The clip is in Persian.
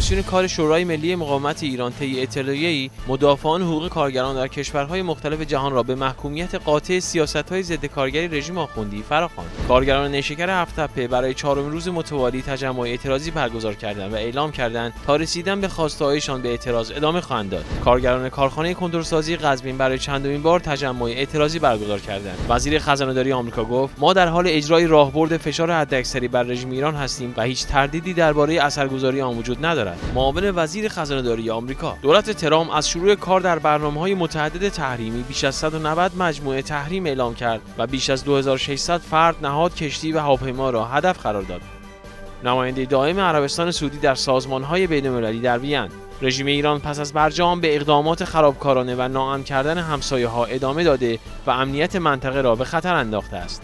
کمیسیون کار شورای ملی مقاومت ایران طی اطلاعیه‌ای مدافعان حقوق کارگران در کشورهای مختلف جهان را به محکومیت قاطع سیاست‌های ضد کارگری رژیم آخوندی فراخواند. کارگران نیشکر هفت‌تپه برای چهارمین روز متوالی تجمع اعتراضی برگزار کردند و اعلام کردند تا رسیدن به خواسته‌هایشان به اعتراض ادامه خواهند داد. کارگران کارخانه کنترلسازی قزوین برای چندمین بار تجمع اعتراضی برگزار کردند. وزیر خزانه‌داری آمریکا گفت ما در حال اجرای راهبرد فشار حداکثری بر رژیم ایران هستیم و هیچ تردیدی درباره اثرگذاری آن وجود ندارد. معاون وزیر خزانه‌داری آمریکا دولت ترام از شروع کار در برنامه‌های متعدد تحریمی بیش از 190 مجموعه تحریم اعلام کرد و بیش از 2600 فرد، نهاد، کشتی و هواپیما را هدف قرار داد. نماینده دائم عربستان سعودی در سازمان‌های بین‌المللی در وین رژیم ایران پس از برجام به اقدامات خرابکارانه و ناامن کردن همسایه ها ادامه داده و امنیت منطقه را به خطر انداخته است.